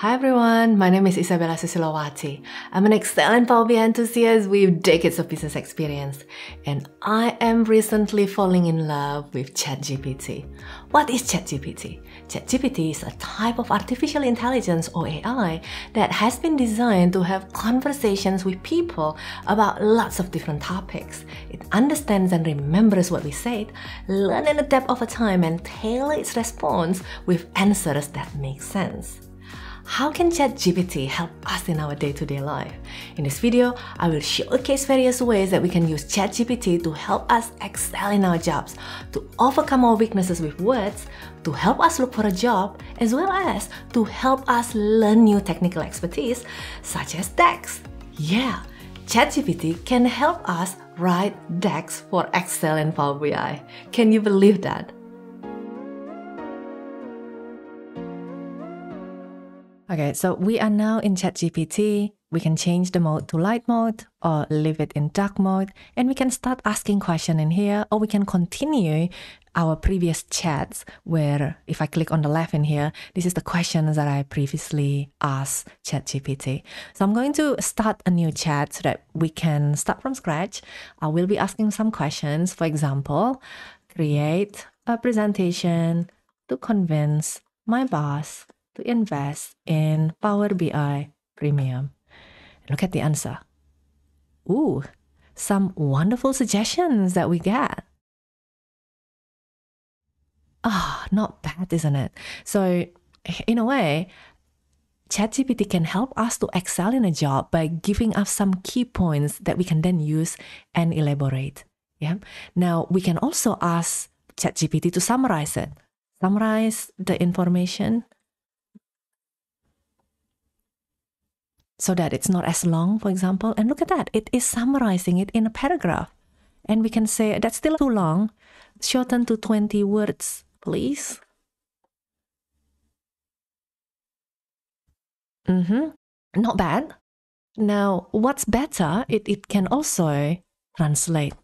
Hi everyone, my name is Isabella Susilowati. I'm an excellent Power enthusiast with decades of business experience, and I am recently falling in love with ChatGPT. What is ChatGPT? ChatGPT is a type of artificial intelligence or AI that has been designed to have conversations with people about lots of different topics. It understands and remembers what we said, learn in a depth of a time, and tailor its response with answers that make sense. How can ChatGPT help us in our day-to-day life? In this video, I will showcase various ways that we can use ChatGPT to help us excel in our jobs, to overcome our weaknesses with words, to help us look for a job, as well as to help us learn new technical expertise such as DAX. Yeah, ChatGPT can help us write DAX for Excel and Power BI. Can you believe that? Okay, so we are now in ChatGPT. We can change the mode to light mode or leave it in dark mode. And we can start asking question in here or we can continue our previous chats where if I click on the left in here, this is the questions that I previously asked ChatGPT. So I'm going to start a new chat so that we can start from scratch. Uh, I will be asking some questions. For example, create a presentation to convince my boss to invest in Power BI Premium? Look at the answer. Ooh, some wonderful suggestions that we get. Ah, oh, not bad, isn't it? So, in a way, ChatGPT can help us to excel in a job by giving us some key points that we can then use and elaborate. Yeah. Now we can also ask ChatGPT to summarize it, summarize the information so that it's not as long, for example. And look at that, it is summarizing it in a paragraph. And we can say that's still too long. Shorten to 20 words, please. Mm-hmm. Not bad. Now, what's better, it, it can also translate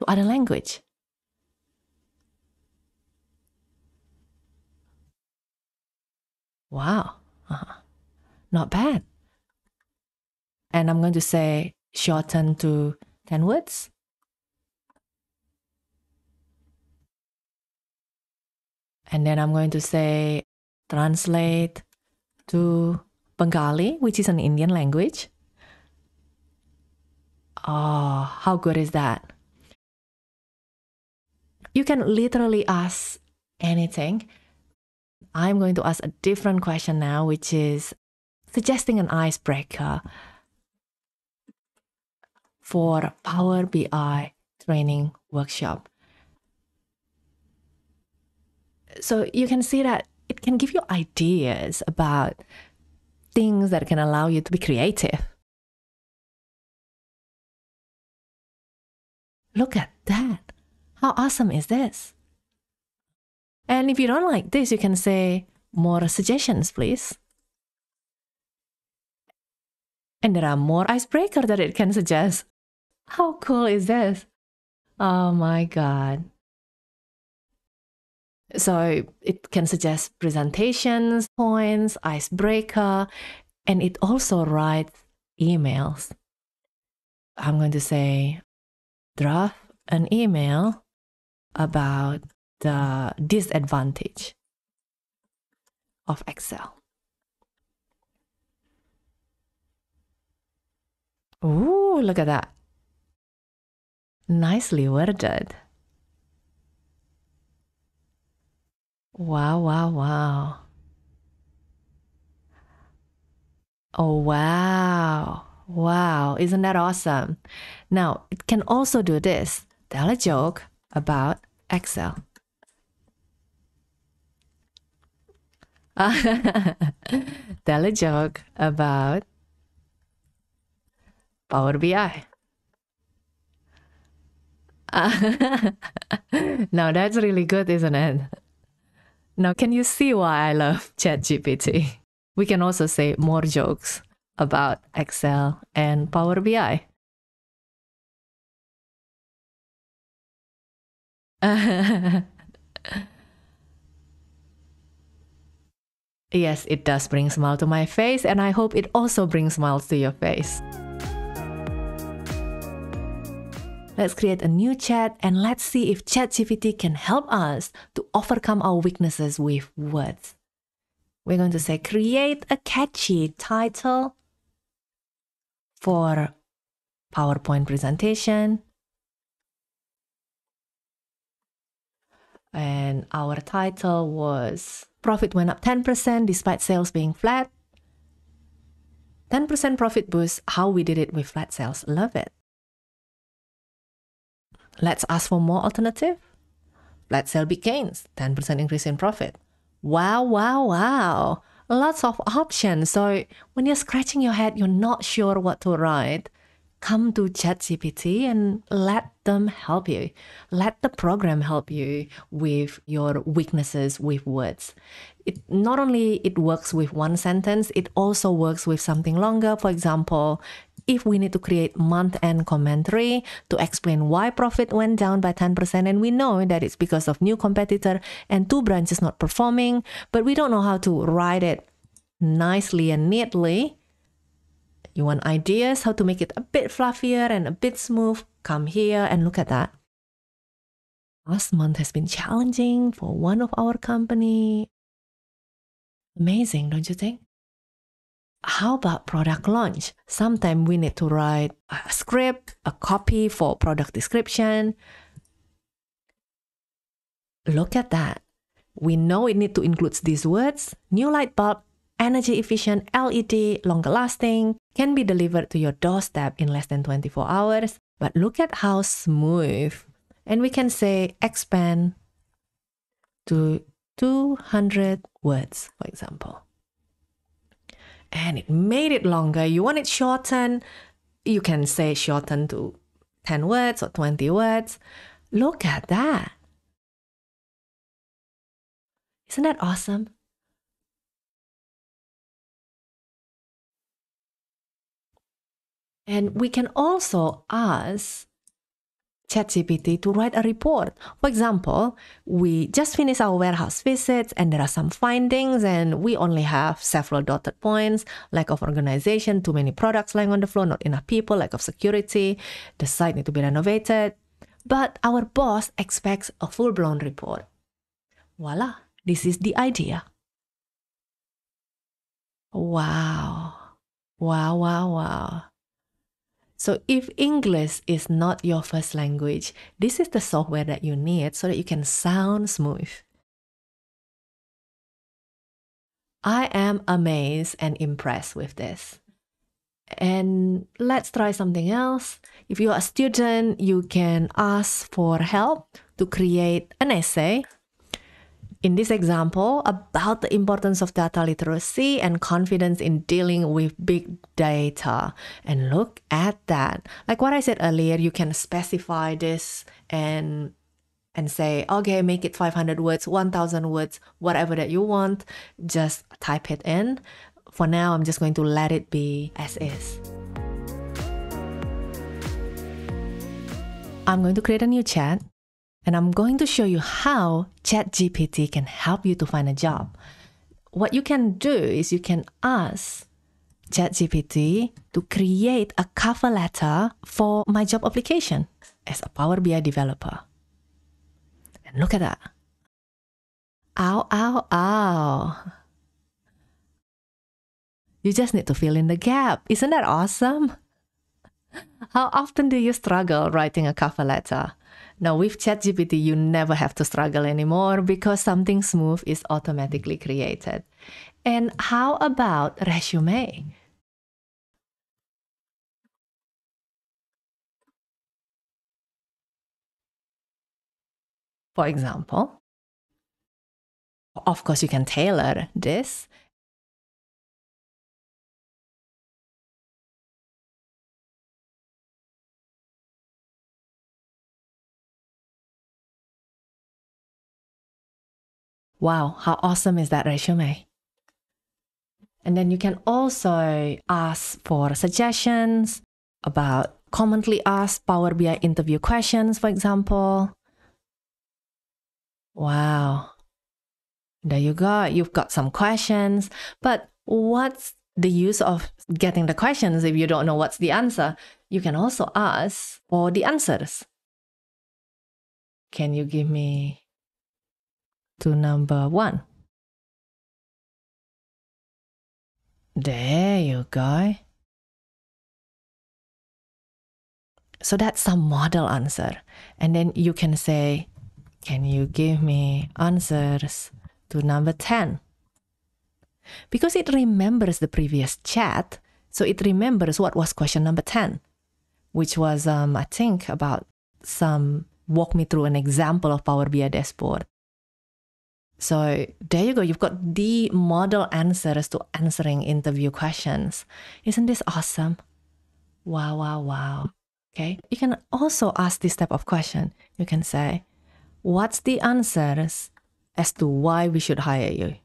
to other language. Wow. Uh-huh not bad. And I'm going to say shorten to 10 words. And then I'm going to say translate to Bengali, which is an Indian language. Oh, how good is that? You can literally ask anything. I'm going to ask a different question now, which is suggesting an icebreaker for Power BI training workshop. So you can see that it can give you ideas about things that can allow you to be creative. Look at that. How awesome is this? And if you don't like this, you can say more suggestions, please. And there are more icebreaker that it can suggest. How cool is this? Oh my god. So it can suggest presentations, points, icebreaker, and it also writes emails. I'm going to say draft an email about the disadvantage of Excel. Ooh, look at that. Nicely worded. Wow, wow, wow. Oh, wow. Wow. Isn't that awesome? Now, it can also do this tell a joke about Excel. tell a joke about Power BI. now that's really good, isn't it? Now, can you see why I love ChatGPT? We can also say more jokes about Excel and Power BI. Yes, it does bring smile to my face, and I hope it also brings smiles to your face. Let's create a new chat and let's see if ChatGPT can help us to overcome our weaknesses with words. We're going to say create a catchy title for PowerPoint presentation. And our title was Profit went up 10% despite sales being flat. 10% profit boost, how we did it with flat sales. Love it. Let's ask for more alternative. Let's sell big gains, 10% increase in profit. Wow, wow, wow. Lots of options. So when you're scratching your head, you're not sure what to write come to ChatGPT and let them help you. Let the program help you with your weaknesses with words. It not only it works with one sentence, it also works with something longer. For example, if we need to create month-end commentary to explain why profit went down by 10% and we know that it's because of new competitor and two branches not performing, but we don't know how to write it nicely and neatly, you want ideas how to make it a bit fluffier and a bit smooth? Come here and look at that. Last month has been challenging for one of our company. Amazing, don't you think? How about product launch? Sometimes we need to write a script, a copy for product description. Look at that. We know it need to include these words, new light bulb, energy efficient LED, longer lasting, can be delivered to your doorstep in less than 24 hours. But look at how smooth. And we can say expand to 200 words, for example. And it made it longer. You want it shortened, you can say shorten to 10 words or 20 words. Look at that. Isn't that awesome? And we can also ask ChatGPT to write a report. For example, we just finished our warehouse visits and there are some findings and we only have several dotted points, lack of organization, too many products lying on the floor, not enough people, lack of security, the site need to be renovated. But our boss expects a full-blown report. Voila, this is the idea. Wow. Wow, wow, wow. So if English is not your first language, this is the software that you need so that you can sound smooth. I am amazed and impressed with this. And let's try something else. If you're a student, you can ask for help to create an essay in this example about the importance of data literacy and confidence in dealing with big data. And look at that. Like what I said earlier, you can specify this and and say, okay, make it 500 words, 1000 words, whatever that you want, just type it in. For now, I'm just going to let it be as is. I'm going to create a new chat and I'm going to show you how ChatGPT can help you to find a job. What you can do is you can ask ChatGPT to create a cover letter for my job application as a Power BI developer. And look at that. Ow, ow, ow. You just need to fill in the gap. Isn't that awesome? How often do you struggle writing a cover letter? Now, with ChatGPT, you never have to struggle anymore because something smooth is automatically created. And how about resume? For example, of course, you can tailor this Wow, how awesome is that resume? And then you can also ask for suggestions about commonly asked Power BI interview questions, for example. Wow. There you go. You've got some questions, but what's the use of getting the questions if you don't know what's the answer? You can also ask for the answers. Can you give me to number one? There you go. So that's some model answer. And then you can say, Can you give me answers to number 10? Because it remembers the previous chat, so it remembers what was question number 10, which was, um, I think, about some walk me through an example of Power BI dashboard. So there you go. You've got the model answers to answering interview questions. Isn't this awesome? Wow, wow, wow. Okay. You can also ask this type of question. You can say, What's the answers as to why we should hire you?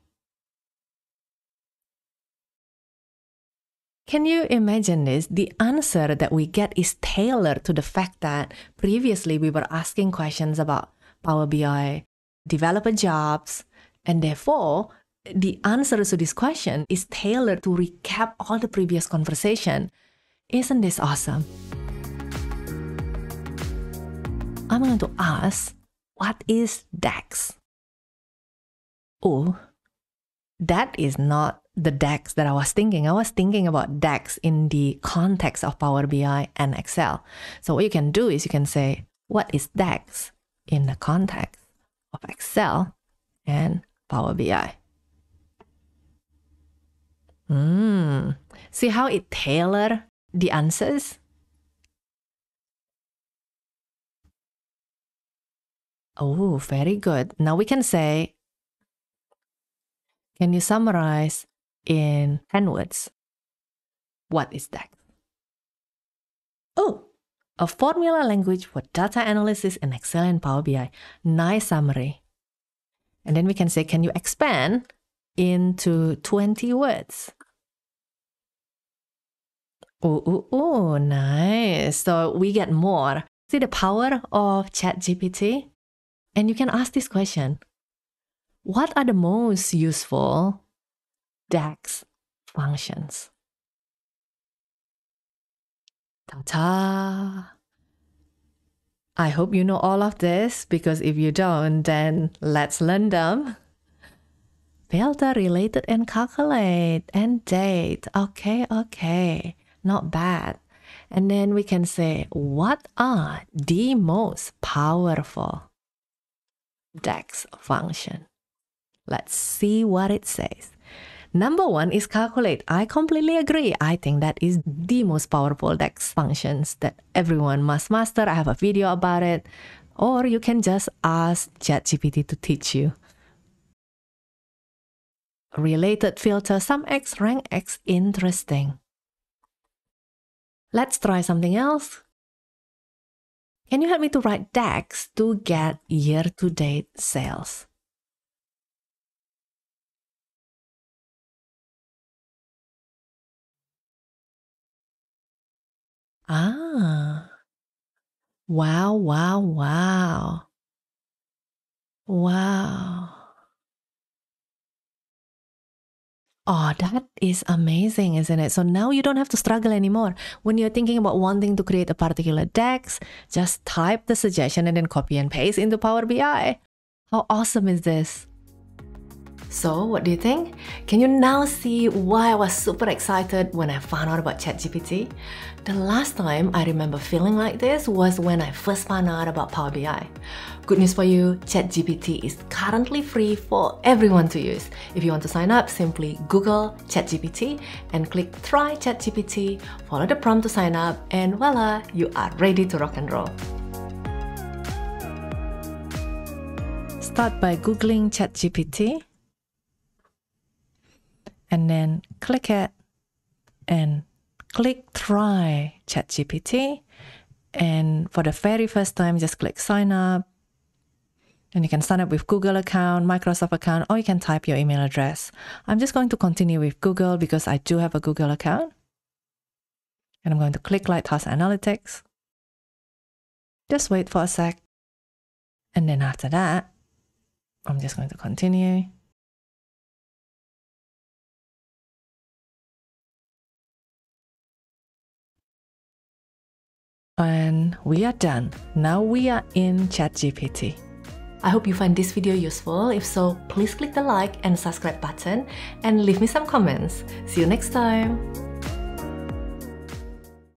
Can you imagine this? The answer that we get is tailored to the fact that previously we were asking questions about Power BI developer jobs, and therefore the answer to this question is tailored to recap all the previous conversation. Isn't this awesome? I'm going to ask, what is DAX? Oh, that is not the DAX that I was thinking. I was thinking about DAX in the context of Power BI and Excel. So what you can do is you can say, what is DAX in the context of Excel and Power BI? Hmm. See how it tailor the answers? Oh, very good. Now we can say, can you summarize in 10 words. What is DAX? A formula language for data analysis in Excel and Power BI. Nice summary. And then we can say, can you expand into 20 words? Oh, oh, oh, nice. So we get more. See the power of ChatGPT? And you can ask this question What are the most useful DAX functions. Ta-ta! I hope you know all of this because if you don't, then let's learn them. Filter, related, and calculate and date. Okay, okay, not bad. And then we can say, what are the most powerful DAX function? Let's see what it says. Number one is calculate. I completely agree. I think that is the most powerful DAX functions that everyone must master. I have a video about it. Or you can just ask ChatGPT to teach you. Related filter, sum X, rank X, interesting. Let's try something else. Can you help me to write DAX to get year-to-date sales? Ah. Wow, wow, wow. Wow. Oh, that is amazing, isn't it? So now you don't have to struggle anymore. When you're thinking about wanting to create a particular DAX, just type the suggestion and then copy and paste into Power BI. How awesome is this? So, what do you think? Can you now see why I was super excited when I found out about ChatGPT? The last time I remember feeling like this was when I first found out about Power BI. Good news for you, ChatGPT is currently free for everyone to use. If you want to sign up, simply Google ChatGPT and click Try ChatGPT, follow the prompt to sign up, and voila, you are ready to rock and roll. Start by Googling ChatGPT and then click it and click try ChatGPT. And for the very first time, just click sign up. And you can sign up with Google account, Microsoft account, or you can type your email address. I'm just going to continue with Google because I do have a Google account. And I'm going to click Lighthouse Analytix. Just wait for a sec. And then after that, I'm just going to continue. And we are done. Now we are in ChatGPT. I hope you find this video useful. If so, please click the like and subscribe button and leave me some comments. See you next time.